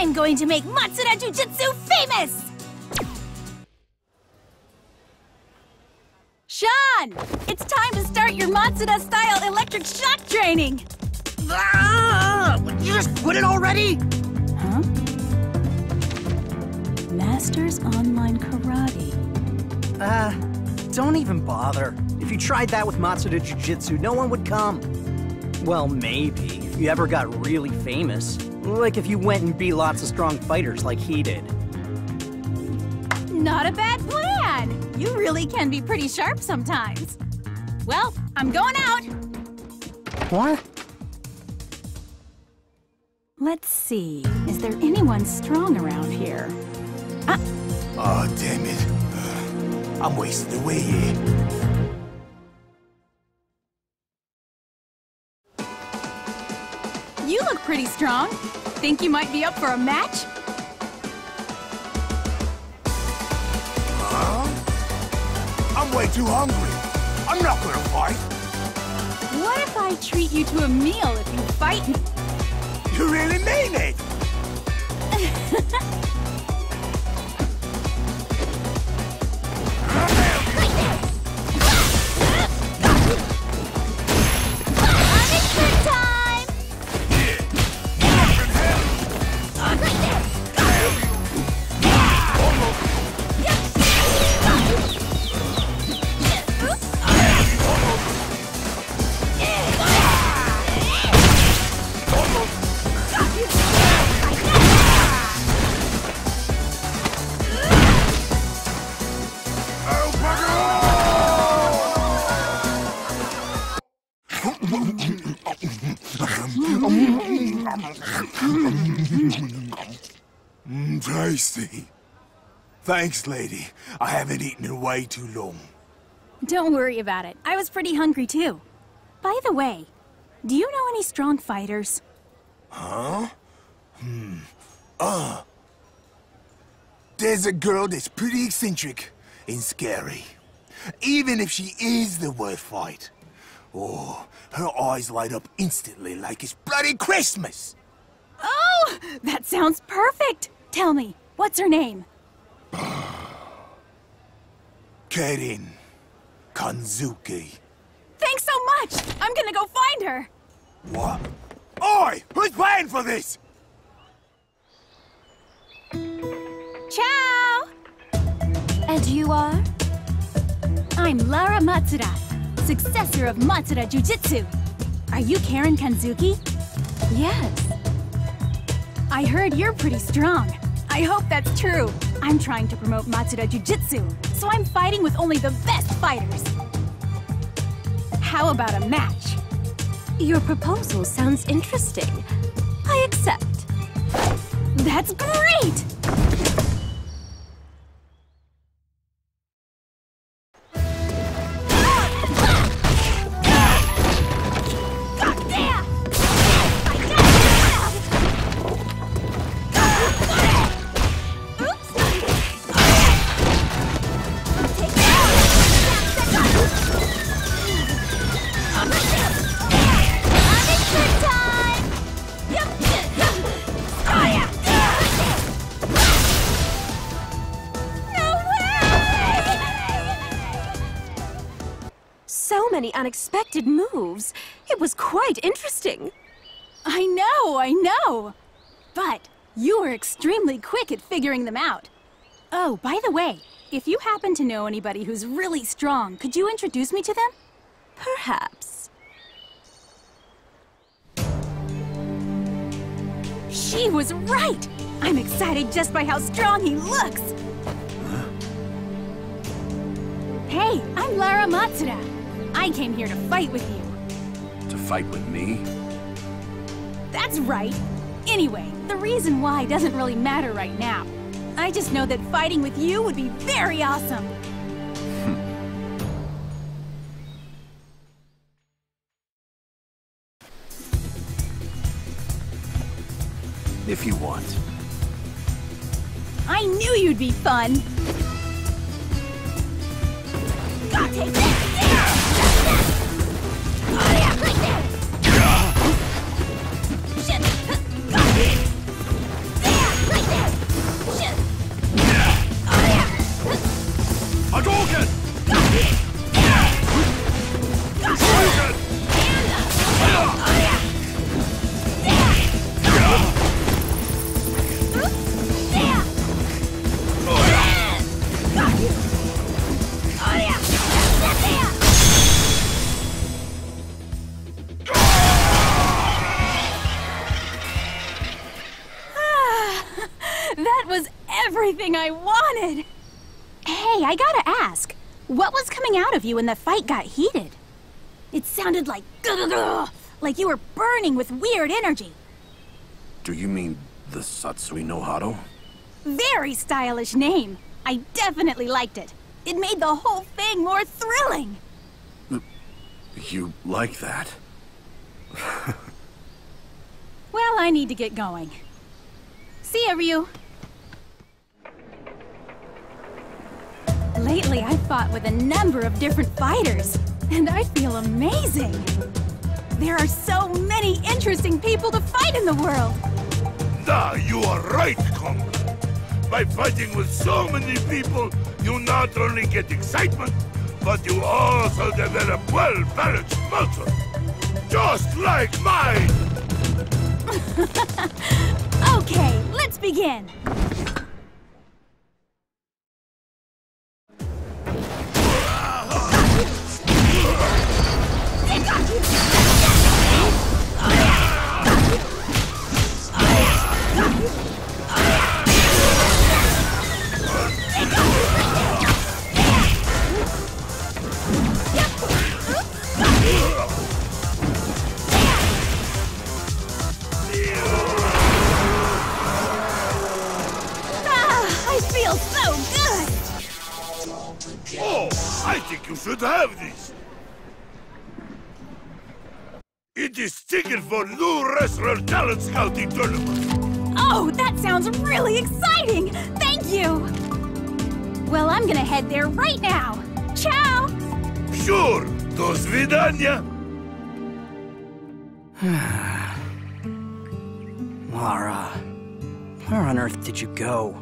I'm going to make Matsuda Jujitsu famous! Sean! It's time to start your Matsuda-style electric shock training! Ah! You just quit it already? Huh? Masters Online Karate. Uh, don't even bother. If you tried that with Matsuda Jiu-Jitsu, no one would come. Well, maybe, if you ever got really famous. Like if you went and beat lots of strong fighters like he did. Not a bad plan! You really can be pretty sharp sometimes. Well, I'm going out! What? Let's see, is there anyone strong around here? Ah, Oh, damn it. I'm wasting away here. Pretty strong. Think you might be up for a match? Huh? I'm way too hungry. I'm not gonna fight. What if I treat you to a meal if you fight me? You really mean it? Mm, tasty. Thanks, lady. I haven't eaten in way too long. Don't worry about it. I was pretty hungry too. By the way, do you know any strong fighters? Huh? Hmm. Uh. There's a girl that's pretty eccentric and scary. Even if she is the worst fight. Oh, her eyes light up instantly like it's bloody Christmas. Oh, that sounds perfect! Tell me, what's her name? Karin Kanzuki. Thanks so much! I'm gonna go find her! What? Oi! Who's paying for this? Ciao! And you are? I'm Laura Matsuda, successor of Matsuda Jujitsu. Are you Karin Kanzuki? Yes. I heard you're pretty strong. I hope that's true. I'm trying to promote Matsuda Jujitsu, so I'm fighting with only the best fighters. How about a match? Your proposal sounds interesting. I accept. That's great! Unexpected moves. It was quite interesting. I know, I know. But you were extremely quick at figuring them out. Oh, by the way, if you happen to know anybody who's really strong, could you introduce me to them? Perhaps. She was right! I'm excited just by how strong he looks! Hey, I'm Laura Matsuda. I came here to fight with you. To fight with me? That's right. Anyway, the reason why doesn't really matter right now. I just know that fighting with you would be very awesome. Hmm. If you want. I knew you'd be fun. God, take this! Oh, everything I wanted! Hey, I gotta ask, what was coming out of you when the fight got heated? It sounded like like you were burning with weird energy. Do you mean the Satsui no Hado? Very stylish name. I definitely liked it. It made the whole thing more thrilling. You like that? well, I need to get going. See ya, Ryu. Lately, I've fought with a number of different fighters, and I feel amazing. There are so many interesting people to fight in the world. Ah, you are right, Kong. By fighting with so many people, you not only get excitement, but you also develop well-balanced muscle. Just like mine! okay, let's begin. It is ticket for new wrestler talent scouting tournament. Oh, that sounds really exciting! Thank you! Well, I'm gonna head there right now. Ciao! Sure! Do svidania! Laura, where on earth did you go?